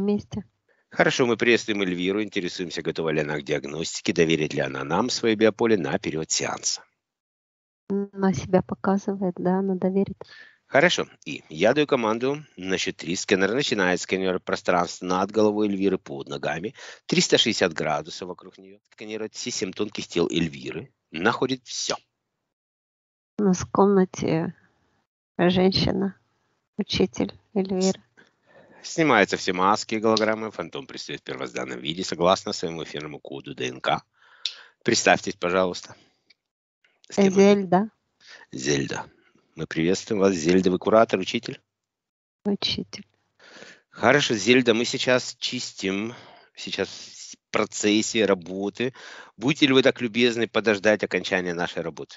на месте. Хорошо, мы приветствуем Эльвиру, интересуемся, готова ли она к диагностике, доверит ли она нам свое биополе на период сеанса. На себя показывает, да, она доверит. Хорошо. И я даю команду на счет три. Сканер начинает сканировать пространство над головой Эльвиры под ногами. 360 градусов вокруг нее. Сканирует все семь тонких тел Эльвиры. Находит все. У нас в комнате женщина, учитель Эльвира. Снимаются все маски и голограммы. Фантом предстает в первозданном виде согласно своему эфирному коду ДНК. Представьтесь, пожалуйста. Зельда. Зельда. Мы приветствуем вас, Зельда. Вы куратор, учитель? Учитель. Хорошо, Зельда, мы сейчас чистим, сейчас в процессе работы. Будете ли вы так любезны подождать окончания нашей работы?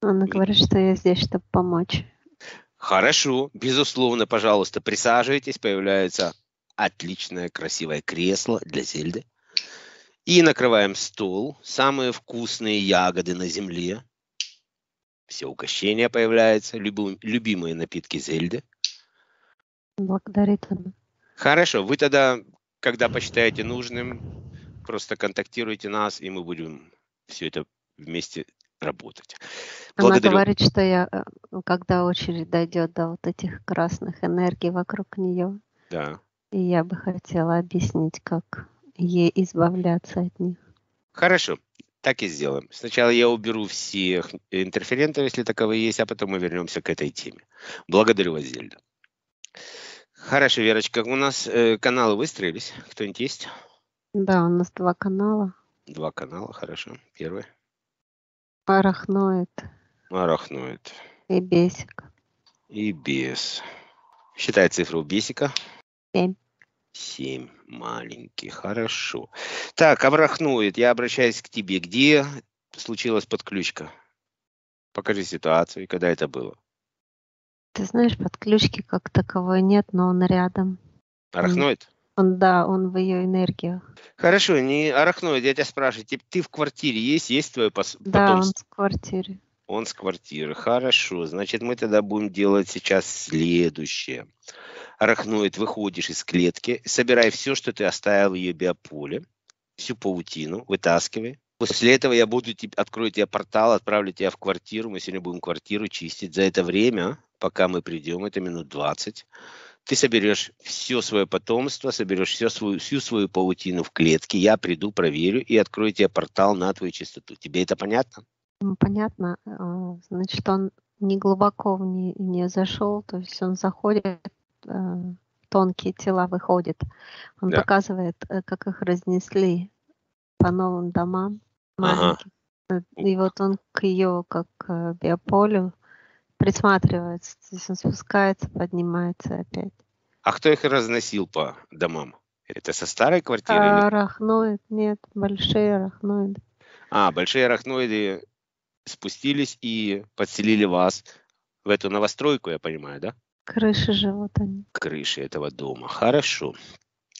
Она говорит, что я здесь, чтобы помочь. Хорошо, безусловно, пожалуйста, присаживайтесь. Появляется отличное, красивое кресло для Зельды. И накрываем стол. Самые вкусные ягоды на земле. Все угощения появляются. Любим, любимые напитки Зельды. Благодарит она. Хорошо, вы тогда, когда посчитаете нужным, просто контактируйте нас, и мы будем все это вместе работать. Благодарю. Она говорит, что я, э, когда очередь дойдет до вот этих красных энергий вокруг нее, да. и я бы хотела объяснить, как ей избавляться от них. Хорошо, так и сделаем. Сначала я уберу всех интерферентов, если таковые есть, а потом мы вернемся к этой теме. Благодарю вас, Зельда. Хорошо, Верочка, у нас э, каналы выстроились. Кто-нибудь есть? Да, у нас два канала. Два канала, хорошо. Первый. Арахноид. Арахноид. И бесик. И бес. Считай цифру бесика. Семь. Семь. Маленький. Хорошо. Так, арахноид, я обращаюсь к тебе. Где случилась подключка? Покажи ситуацию, когда это было. Ты знаешь, подключки как таковой нет, но он рядом. Арахноид? Он, да, он в ее энергиях. Хорошо, не арахноид, я тебя спрашиваю, ты, ты в квартире есть, есть твое пос- Да, он в квартире. Он с квартиры. Хорошо, значит, мы тогда будем делать сейчас следующее. Арахноид, выходишь из клетки, собирай все, что ты оставил в ее биополе, всю паутину, вытаскивай. После этого я буду открою тебе портал, отправлю тебя в квартиру. Мы сегодня будем квартиру чистить. За это время, пока мы придем, это минут 20, ты соберешь все свое потомство, соберешь все свою, всю свою паутину в клетке, я приду, проверю и открою тебе портал на твою чистоту. Тебе это понятно? Понятно. А, значит, он не глубоко в не, не зашел, то есть он заходит, а, тонкие тела выходят. Он да. показывает, э, как их разнесли по новым домам маленьким. Ага. И вот он к ее, как к биополю, присматривается. То есть он спускается, поднимается опять. А кто их разносил по домам? Это со старой квартиры? Арахноид, нет, большие арахноиды. А, большие арахноиды спустились и подселили вас в эту новостройку, я понимаю, да? Крыши живут они. Крыши этого дома. Хорошо.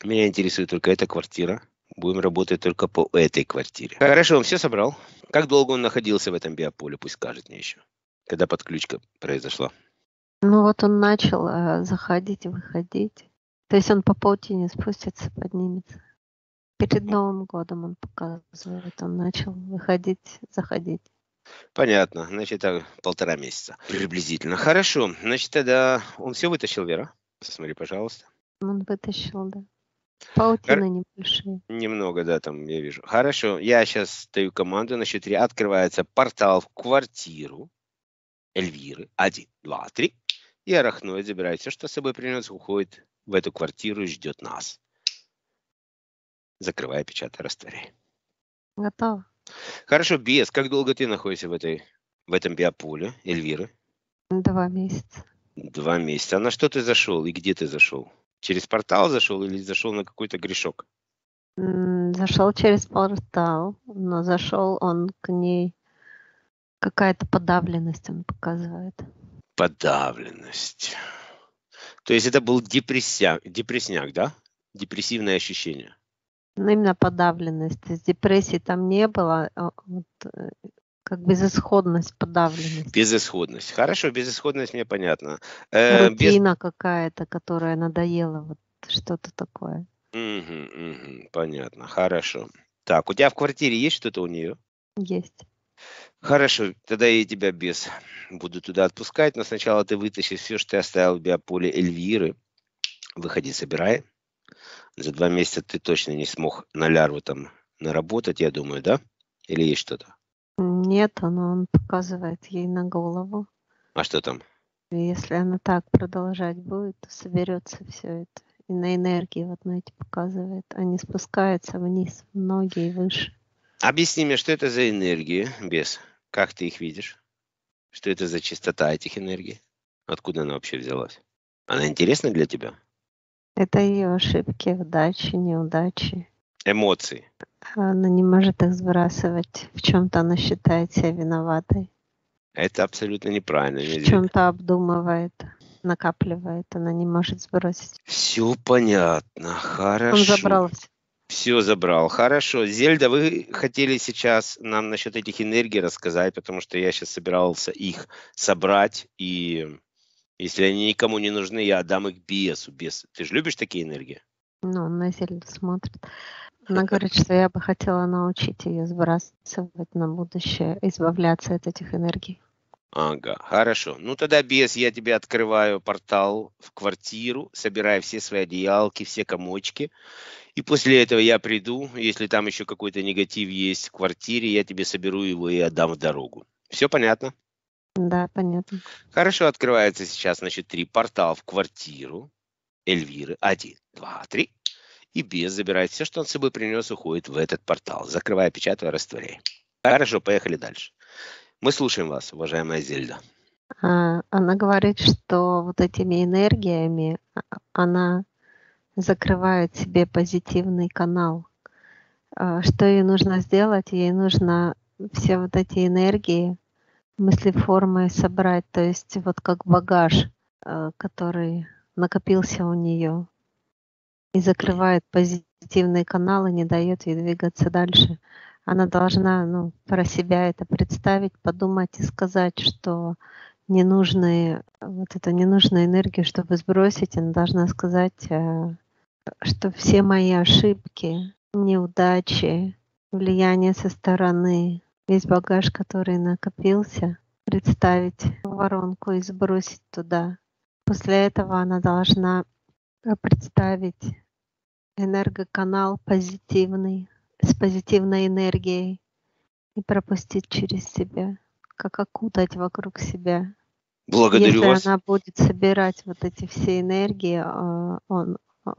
Меня интересует только эта квартира. Будем работать только по этой квартире. Хорошо, он все собрал. Как долго он находился в этом биополе? Пусть скажет мне еще когда подключка произошла? Ну вот он начал э, заходить и выходить. То есть он по паутине спустится, поднимется. Перед Новым годом он показывает, он начал выходить, заходить. Понятно. Значит, это полтора месяца приблизительно. Хорошо. Значит, тогда он все вытащил, Вера? Смотри, пожалуйста. Он вытащил, да. Паутина Хор... небольшие. Немного, да, там я вижу. Хорошо. Я сейчас даю команду на счет три. Открывается портал в квартиру. Эльвиры. Один, два, три. И арахноид забирает все, что с собой принес, уходит в эту квартиру и ждет нас. Закрывая, печатая, растворяй. Готово. Хорошо, без. Как долго ты находишься в, этой, в этом биополе, Эльвиры? Два месяца. Два месяца. А на что ты зашел и где ты зашел? Через портал зашел или зашел на какой-то грешок? Зашел через портал, но зашел он к ней Какая-то подавленность он показывает. Подавленность. То есть это был депрессия, депрессняк, да? Депрессивное ощущение. Ну, именно подавленность. То есть депрессии там не было, а вот, э, как безысходность, подавленность. Безысходность. Хорошо, безысходность мне понятно. Э, Рутина без... какая-то, которая надоела. Вот что-то такое. Угу, угу, понятно, хорошо. Так, у тебя в квартире есть что-то у нее? Есть. Хорошо, тогда я тебя без буду туда отпускать, но сначала ты вытащи все, что ты оставил в биополе Эльвиры. Выходи, собирай. За два месяца ты точно не смог на лярву там наработать, я думаю, да? Или есть что-то? Нет, оно он показывает ей на голову. А что там? если она так продолжать будет, то соберется все это. И на энергии вот на эти показывает. Они спускаются вниз, ноги и выше. Объясни мне, что это за энергии, без? Как ты их видишь? Что это за чистота этих энергий? Откуда она вообще взялась? Она интересна для тебя? Это ее ошибки, удачи, неудачи. Эмоции. Она не может их сбрасывать. В чем-то она считает себя виноватой. Это абсолютно неправильно. В чем-то обдумывает, накапливает, она не может сбросить. Все понятно, хорошо. Он забрал все. Забрал. Хорошо. Зельда, вы хотели сейчас нам насчет этих энергий рассказать, потому что я сейчас собирался их собрать, и если они никому не нужны, я отдам их бесу. Бес. Ты же любишь такие энергии? Ну, он на Зельду смотрит. Она говорит, что я бы хотела научить ее сбрасывать на будущее, избавляться от этих энергий. Ага, хорошо. Ну тогда без я тебе открываю портал в квартиру, собираю все свои одеялки, все комочки. И после этого я приду, если там еще какой-то негатив есть в квартире, я тебе соберу его и отдам в дорогу. Все понятно? Да, понятно. Хорошо, открывается сейчас, значит, три портал в квартиру Эльвиры. Один, два, три. И без забирает все, что он с собой принес, уходит в этот портал. Закрывая, печатая, растворяя. Хорошо, поехали дальше. Мы слушаем вас, уважаемая Зельда. А, она говорит, что вот этими энергиями а, она закрывает себе позитивный канал. А, что ей нужно сделать? Ей нужно все вот эти энергии мыслеформой собрать, то есть вот как багаж, который накопился у нее и закрывает позитивный канал и не дает ей двигаться дальше она должна ну, про себя это представить, подумать и сказать, что ненужные, вот эту ненужную энергию, чтобы сбросить, она должна сказать, э, что все мои ошибки, неудачи, влияние со стороны, весь багаж, который накопился, представить воронку и сбросить туда. После этого она должна представить энергоканал позитивный, с позитивной энергией и пропустить через себя, как окутать вокруг себя. Благодарю Если вас. она будет собирать вот эти все энергии, а, он,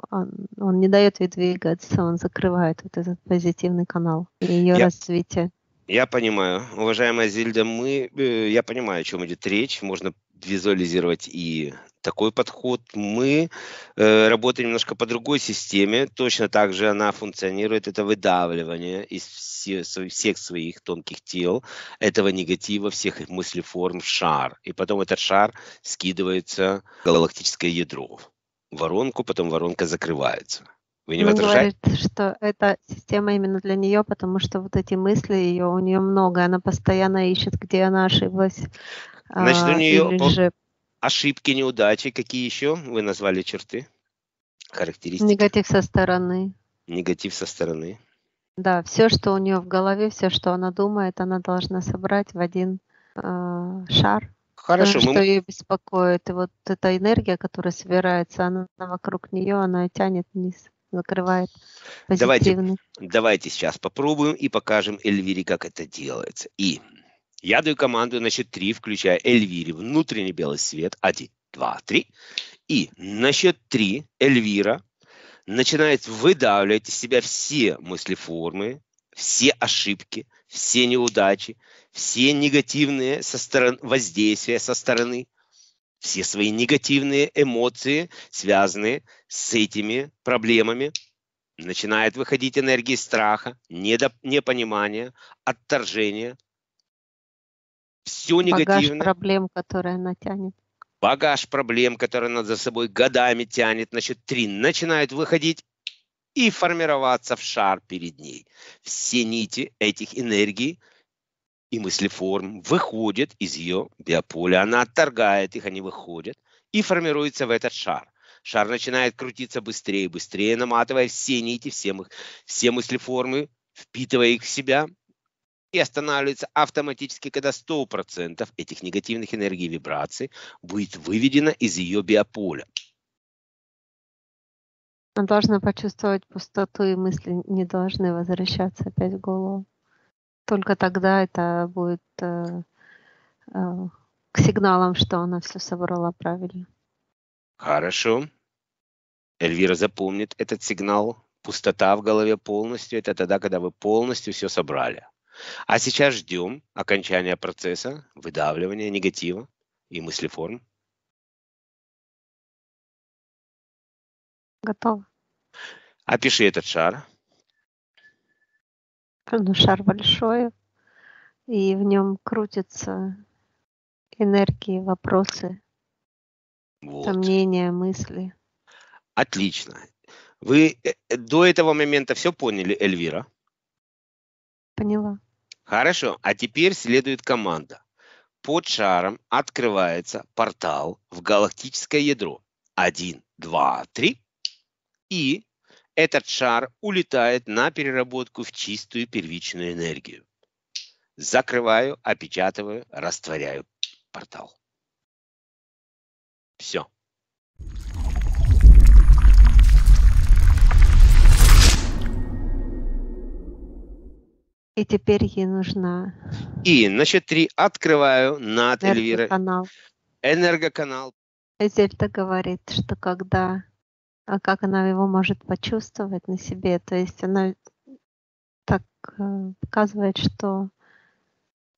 он, он не дает ей двигаться, он закрывает вот этот позитивный канал ее Я... развития. Я понимаю. Уважаемая Зильда, мы, э, я понимаю, о чем идет речь. Можно визуализировать и такой подход. Мы э, работаем немножко по другой системе. Точно так же она функционирует. Это выдавливание из все, всех своих тонких тел, этого негатива, всех их мыслеформ в шар. И потом этот шар скидывается в галактическое ядро. Воронку, потом воронка закрывается. Вы не Она возражаете? говорит, что эта система именно для нее, потому что вот эти мысли ее, у нее много, она постоянно ищет, где она ошиблась. Значит, у нее или же ошибки, неудачи, какие еще вы назвали черты, характеристики? негатив со стороны. Негатив со стороны. Да, все, что у нее в голове, все, что она думает, она должна собрать в один э, шар. Хорошо, что мы, ее беспокоит. И вот эта энергия, которая собирается, она вокруг нее, она тянет вниз, закрывает Давайте. позитивный. давайте сейчас попробуем и покажем Эльвире, как это делается. И я даю команду на счет 3, включая Эльвире внутренний белый свет. Один, два, три. И на счет 3 Эльвира начинает выдавливать из себя все мыслеформы, все ошибки, все неудачи, все негативные со стороны, воздействия со стороны, все свои негативные эмоции, связанные с этими проблемами. Начинает выходить энергии страха, недо, непонимания, отторжения, все негативное. Багаж проблем, которые она тянет. Багаж проблем, который она за собой годами тянет, значит, три, начинают выходить и формироваться в шар перед ней. Все нити этих энергий и мыслеформ выходят из ее биополя. Она отторгает их, они выходят и формируются в этот шар. Шар начинает крутиться быстрее и быстрее, наматывая все нити, все, все мыслеформы, впитывая их в себя, и останавливается автоматически, когда 100% этих негативных энергий и вибраций будет выведено из ее биополя. Она должна почувствовать пустоту, и мысли не должны возвращаться опять в голову. Только тогда это будет э, э, к сигналам, что она все собрала правильно. Хорошо. Эльвира запомнит этот сигнал. Пустота в голове полностью. Это тогда, когда вы полностью все собрали. А сейчас ждем окончания процесса выдавливания негатива и мыслеформ. Готово. Опиши этот шар. Ну, шар большой, и в нем крутятся энергии, вопросы, вот. сомнения, мысли. Отлично. Вы э, э, до этого момента все поняли, Эльвира? Поняла. Хорошо. А теперь следует команда. Под шаром открывается портал в галактическое ядро. Один, два, три. И этот шар улетает на переработку в чистую первичную энергию. Закрываю, опечатываю, растворяю портал. Все. И теперь ей нужна... И на счет три открываю над Эльвирой. Энергоканал. Энергоканал. Зельда говорит, что когда... А как она его может почувствовать на себе? То есть она так э, показывает, что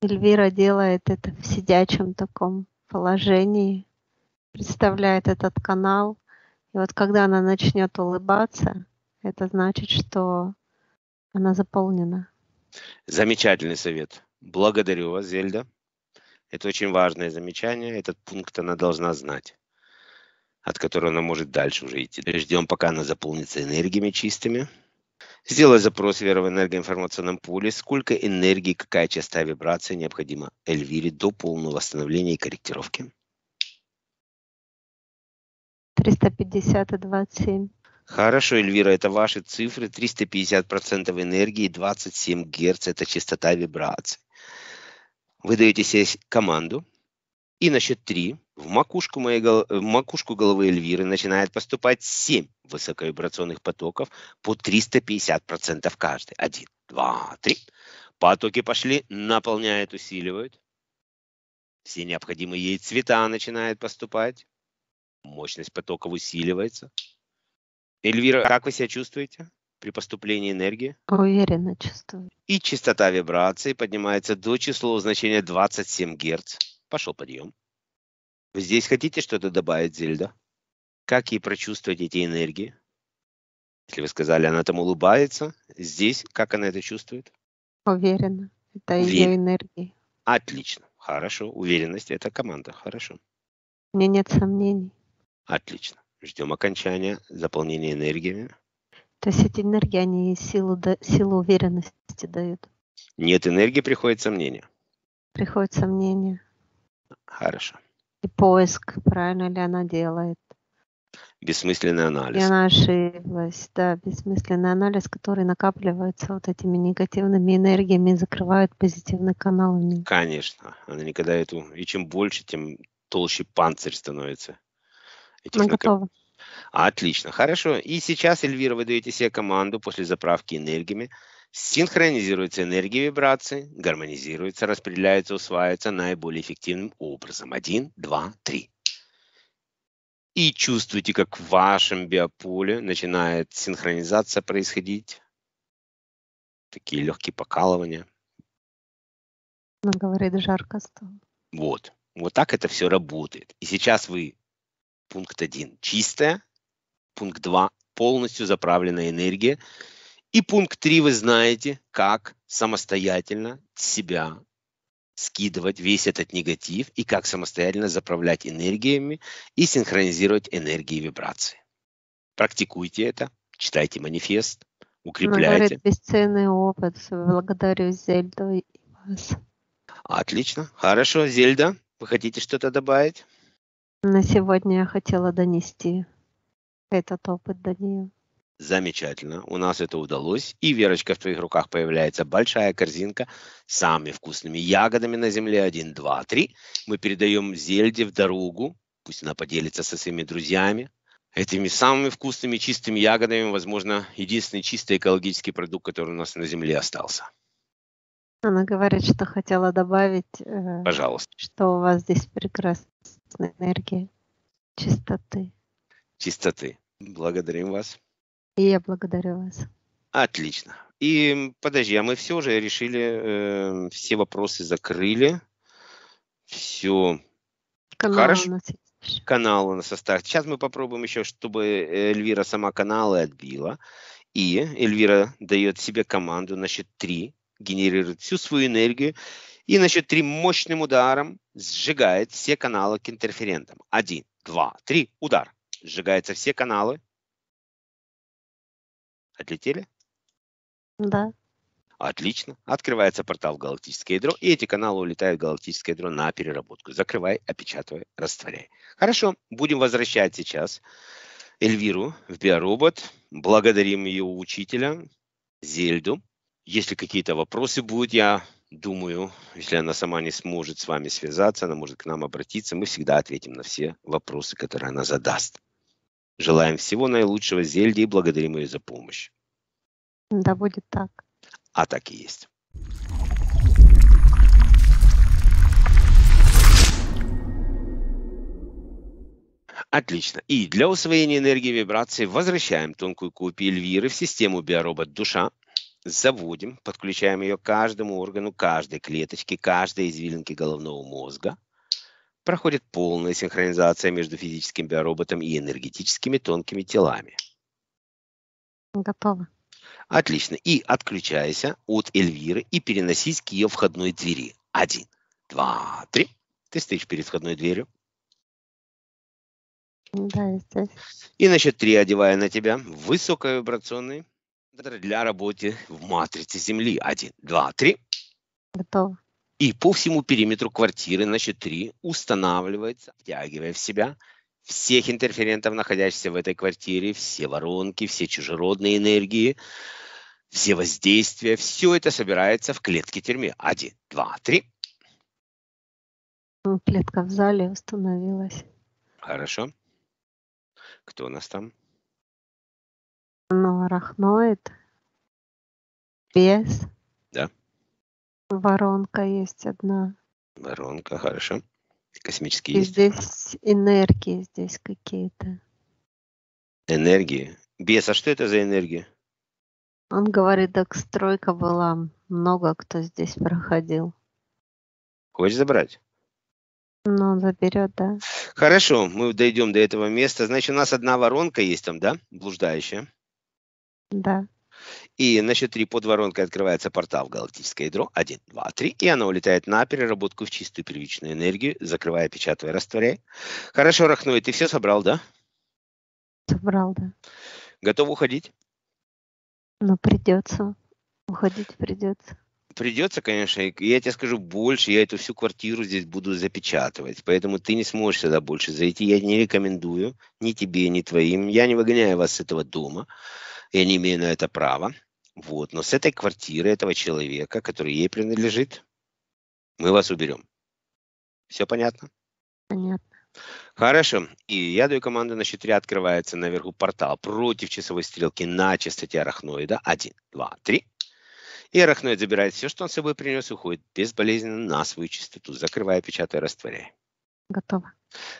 Эльвира делает это в сидячем таком положении, представляет этот канал. И вот когда она начнет улыбаться, это значит, что она заполнена. Замечательный совет. Благодарю вас, Зельда. Это очень важное замечание. Этот пункт она должна знать, от которого она может дальше уже идти. Ждем, пока она заполнится энергиями чистыми. Сделай запрос Вера в энергоинформационном поле. Сколько энергии, какая частота вибрации необходима Эльвире до полного восстановления и корректировки? 350 и 27. Хорошо, Эльвира, это ваши цифры. 350% энергии, 27 Гц – это частота вибраций. Вы даете себе команду, и на счет 3 в макушку, моей, в макушку головы Эльвиры начинает поступать 7 высоковибрационных потоков по 350% каждый. Один, два, три. Потоки пошли, наполняют, усиливают. Все необходимые ей цвета начинают поступать. Мощность потоков усиливается. Эльвира, как вы себя чувствуете при поступлении энергии? Уверенно чувствую. И частота вибрации поднимается до числового значения 27 Гц. Пошел подъем. Вы здесь хотите что-то добавить, Зельда? Как ей прочувствовать эти энергии? Если вы сказали, она там улыбается, здесь как она это чувствует? Уверенно. Это Увер... ее энергии. Отлично. Хорошо. Уверенность – это команда. Хорошо. У меня нет сомнений. Отлично. Ждем окончания, заполнения энергиями. То есть эти энергии, они силу, силу уверенности дают? Нет энергии, приходит сомнение. Приходит сомнение. Хорошо. И поиск, правильно ли она делает. Бессмысленный анализ. И она ошиблась, да, бессмысленный анализ, который накапливается вот этими негативными энергиями и закрывает позитивный канал. Конечно, она никогда эту, и чем больше, тем толще панцирь становится. Этих Мы готовы. Отлично, хорошо. И сейчас, Эльвира, вы даете себе команду после заправки энергиями. Синхронизируется энергия вибрации, гармонизируется, распределяется, усваивается наиболее эффективным образом. Один, два, три. И чувствуете, как в вашем биополе начинает синхронизация происходить. Такие легкие покалывания. Она говорит, жарко стало. Вот. Вот так это все работает. И сейчас вы пункт 1 чистая, пункт 2 полностью заправленная энергия, и пункт 3 вы знаете, как самостоятельно себя скидывать весь этот негатив и как самостоятельно заправлять энергиями и синхронизировать энергии и вибрации. Практикуйте это, читайте манифест, укрепляйте. Говорит, бесценный опыт. Благодарю Зельду и вас. Отлично. Хорошо, Зельда, вы хотите что-то добавить? На сегодня я хотела донести этот опыт до нее. Замечательно, у нас это удалось. И, Верочка, в твоих руках появляется большая корзинка с самыми вкусными ягодами на земле. Один, два, три. Мы передаем Зельде в дорогу. Пусть она поделится со своими друзьями. Этими самыми вкусными чистыми ягодами, возможно, единственный чистый экологический продукт, который у нас на земле остался. Она говорит, что хотела добавить, э, Пожалуйста. что у вас здесь прекрасная энергия чистоты. Чистоты. Благодарим вас. И я благодарю вас. Отлично. И подожди, а мы все уже решили, э, все вопросы закрыли. Все. Канал Хорошо. у нас есть. Канал у нас составит. Сейчас мы попробуем еще, чтобы Эльвира сама каналы отбила. И Эльвира дает себе команду на счет 3, генерирует всю свою энергию и на счет 3 мощным ударом сжигает все каналы к интерферентам. Один, два, три, удар. Сжигаются все каналы. Отлетели? Да. Отлично. Открывается портал в галактическое ядро, и эти каналы улетают в галактическое ядро на переработку. Закрывай, опечатывай, растворяй. Хорошо, будем возвращать сейчас Эльвиру в биоробот. Благодарим ее учителя Зельду. Если какие-то вопросы будут, я думаю, если она сама не сможет с вами связаться, она может к нам обратиться, мы всегда ответим на все вопросы, которые она задаст. Желаем всего наилучшего Зельде и благодарим ее за помощь. Да будет так. А так и есть. Отлично. И для усвоения энергии вибрации возвращаем тонкую копию Эльвиры в систему биоробот душа. Заводим, подключаем ее к каждому органу, каждой клеточке, каждой извилинке головного мозга. Проходит полная синхронизация между физическим биороботом и энергетическими тонкими телами. Готово. Отлично. И отключайся от Эльвиры и переносись к ее входной двери. Один, два, три. Ты стоишь перед входной дверью. Да, здесь. И на счет три, одевая на тебя высоковибрационный для работы в матрице Земли. Один, два, три. Готово. И по всему периметру квартиры на счет три устанавливается, втягивая в себя всех интерферентов, находящихся в этой квартире, все воронки, все чужеродные энергии, все воздействия, все это собирается в клетке тюрьмы. Один, два, три. Клетка в зале установилась. Хорошо. Кто у нас там? Ну, арахноид. Бес. Да. Воронка есть одна. Воронка, хорошо. Космический И есть. здесь энергии здесь какие-то. Энергии. Бес, а что это за энергия? Он говорит, так стройка была, много кто здесь проходил. Хочешь забрать? Ну, он заберет, да. Хорошо, мы дойдем до этого места. Значит, у нас одна воронка есть там, да? Блуждающая. Да. И на счет три под воронкой открывается портал в галактическое ядро. Один, два, три. И она улетает на переработку в чистую первичную энергию, закрывая, печатая, растворяя. Хорошо, Рахной, ты все собрал, да? Собрал, да. Готов уходить? Но придется. Уходить придется. Придется, конечно. Я тебе скажу больше, я эту всю квартиру здесь буду запечатывать. Поэтому ты не сможешь сюда больше зайти. Я не рекомендую ни тебе, ни твоим. Я не выгоняю вас с этого дома. Я не имею на это права. Вот. Но с этой квартиры, этого человека, который ей принадлежит, мы вас уберем. Все понятно? Понятно. Хорошо. И я даю команду на счет три. Открывается наверху портал против часовой стрелки на частоте арахноида. Один, два, три. И арахноид забирает все, что он с собой принес, и уходит безболезненно на свою частоту, закрывая, печатая, растворяя. Готово.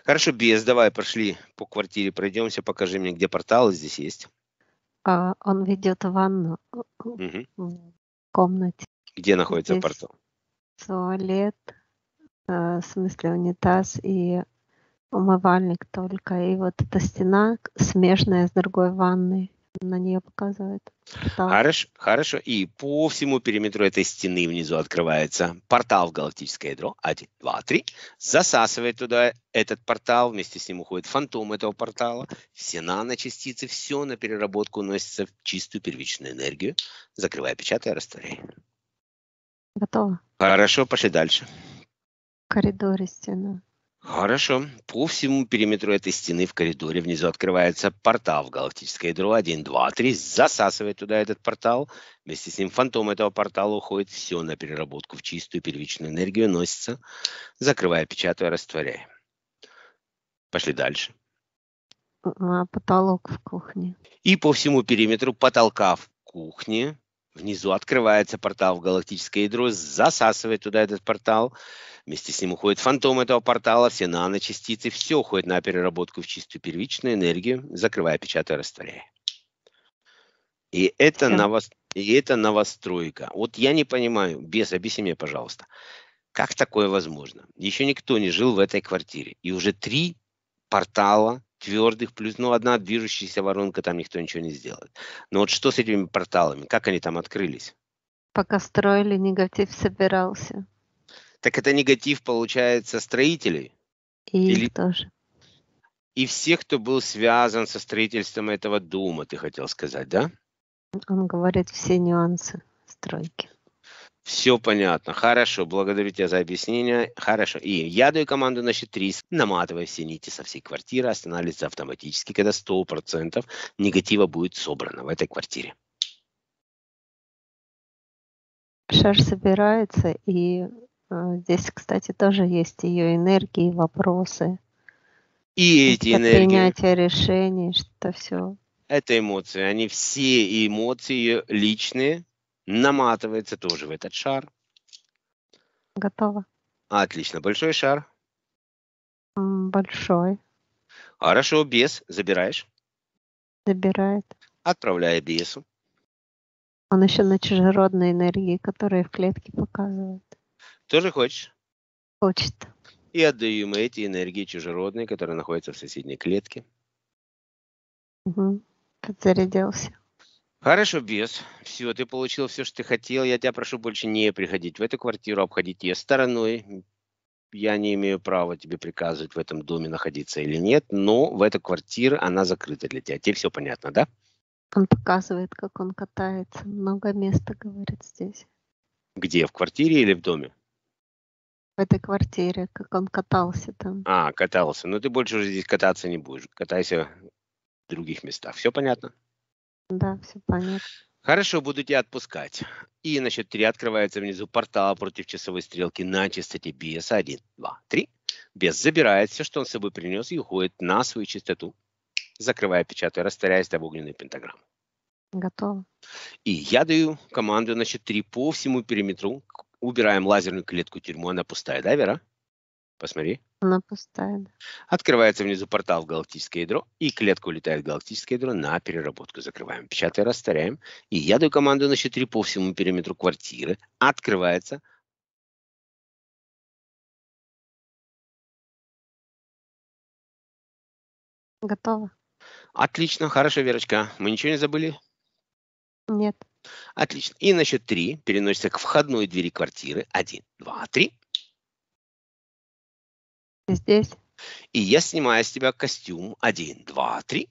Хорошо, без, давай, пошли по квартире, пройдемся, покажи мне, где порталы здесь есть. А, он ведет ванну Мгм. в комнате. Где находится Здесь. портал? Туалет, э, в смысле унитаз и умывальник только. И вот эта стена смежная с другой ванной. На нее показывает. портал. Хорошо, хорошо. И по всему периметру этой стены внизу открывается портал в галактическое ядро. Один, два, три. Засасывает туда этот портал. Вместе с ним уходит фантом этого портала. Все наночастицы, все на переработку уносится в чистую первичную энергию. Закрывая, печатая, растворяя. Готово. Хорошо, пошли дальше. В коридоре стена. Хорошо. По всему периметру этой стены в коридоре внизу открывается портал в галактическое ядро 1, 2, 3. Засасывает туда этот портал. Вместе с ним фантом этого портала уходит все на переработку в чистую первичную энергию, носится, закрывая, печатая, растворяя. Пошли дальше. Потолок в кухне. И по всему периметру потолка в кухне внизу открывается портал в галактическое ядро, засасывает туда этот портал. Вместе с ним уходит фантом этого портала, все наночастицы, все уходит на переработку в чистую первичную энергию, закрывая, печатая, растворяя. И это, новос... и это новостройка. Вот я не понимаю, без, объясни мне, пожалуйста, как такое возможно? Еще никто не жил в этой квартире. И уже три портала твердых, плюс, ну, одна движущаяся воронка, там никто ничего не сделает. Но вот что с этими порталами? Как они там открылись? Пока строили, негатив собирался. Так это негатив, получается, строителей? И Или... их тоже. И всех, кто был связан со строительством этого дома, ты хотел сказать, да? Он говорит все нюансы стройки. Все понятно. Хорошо. Благодарю тебя за объяснение. Хорошо. И я даю команду на счет 3. Наматывая все нити со всей квартиры, останавливается автоматически, когда 100% негатива будет собрано в этой квартире. Шар собирается и а, здесь, кстати, тоже есть ее энергии, вопросы. И эти энергии. Принятие решений, что все. Это эмоции. Они все эмоции личные наматывается тоже в этот шар. Готово. Отлично. Большой шар? Большой. Хорошо. Без забираешь? Забирает. Отправляя бесу. Он еще на чужеродной энергии, которые в клетке показывают. Тоже хочешь? Хочет. И отдаю ему эти энергии чужеродные, которые находятся в соседней клетке. Угу. Подзарядился. Хорошо, без. Все, ты получил все, что ты хотел. Я тебя прошу больше не приходить в эту квартиру, обходить ее стороной. Я не имею права тебе приказывать в этом доме находиться или нет, но в эту квартиру она закрыта для тебя. Тебе все понятно, да? Он показывает, как он катается. Много места, говорит здесь. Где? В квартире или в доме? в этой квартире, как он катался там. А, катался. Но ну, ты больше уже здесь кататься не будешь. Катайся в других местах. Все понятно? Да, все понятно. Хорошо, буду тебя отпускать. И на счет три открывается внизу портал против часовой стрелки на частоте BS. Один, два, три. Бес забирает все, что он с собой принес, и уходит на свою частоту, закрывая, печатая, растворяясь в огненную пентаграмму. Готово. И я даю команду на счет три по всему периметру убираем лазерную клетку тюрьму, она пустая, да, Вера? Посмотри. Она пустая, да. Открывается внизу портал в галактическое ядро, и клетка улетает в галактическое ядро на переработку. Закрываем, печатаем, растворяем. И я даю команду на 4 по всему периметру квартиры. Открывается. Готово. Отлично, хорошо, Верочка. Мы ничего не забыли? Нет. Отлично. И на счет три переносится к входной двери квартиры. Один, два, три. Здесь. И я снимаю с тебя костюм. Один, два, три.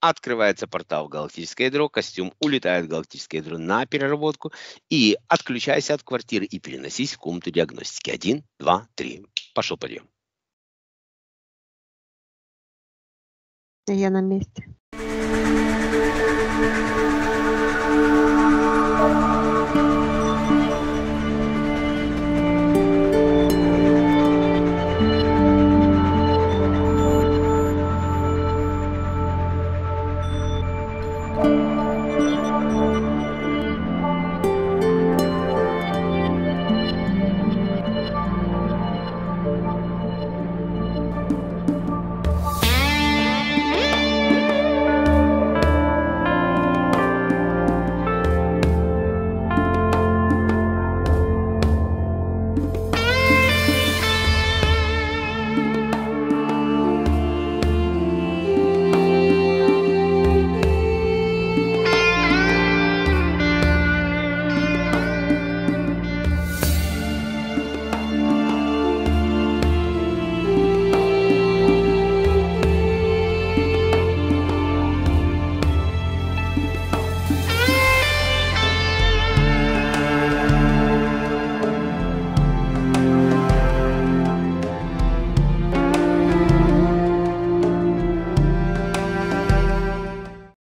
Открывается портал в галактическое ядро, костюм улетает в галактическое ядро на переработку. И отключайся от квартиры и переносись в комнату диагностики. Один, два, три. Пошел подъем. Я на месте.